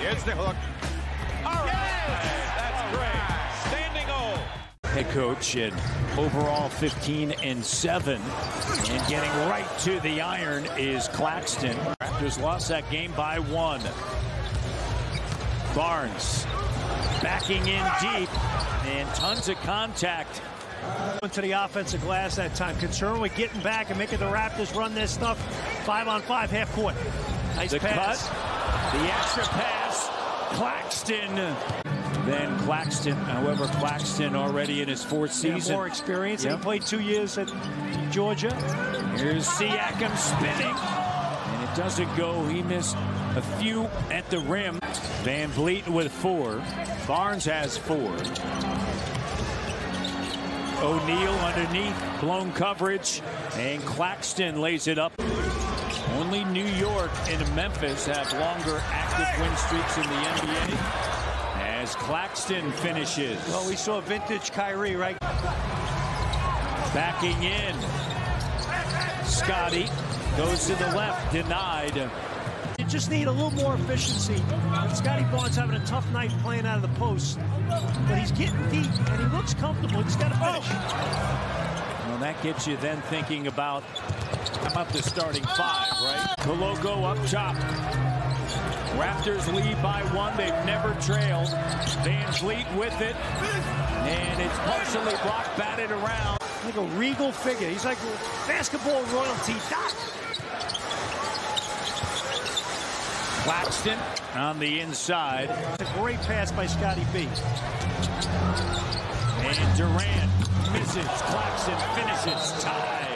Here's the hook. All right. That's great. Standing O. Head coach and overall 15 and 7. And getting right to the iron is Claxton. Raptors lost that game by one. Barnes backing in deep and tons of contact. To the offensive glass that time. Concerned with getting back and making the Raptors run their stuff five on five, half court. Nice the pass. cut, the extra pass, Claxton. Then Claxton, however, Claxton already in his fourth Yeah, season. more experience. Yep. He played two years at Georgia. Here's Siakam spinning. And it doesn't go. He missed a few at the rim. VanVleet with four. Barnes has four. O'Neale underneath, blown coverage, and Claxton lays it up. Only New York and Memphis have longer active win streaks in the NBA. As Claxton finishes. Well, we saw vintage Kyrie, right? Backing in. Scotty goes to the left, denied. You just need a little more efficiency. Scotty Barnes having a tough night playing out of the post, but he's getting deep and he looks comfortable. He's got to finish. Well, that gets you then thinking about how about the starting five, right? Koloko up top. Raptors lead by one. They've never trailed. VanVleet with it. And it's partially blocked, batted around. Like a regal figure. He's like basketball royalty. Doc. Claxton on the inside. It's a great pass by Scotty B. And Durant misses. Claxton finishes. Tied.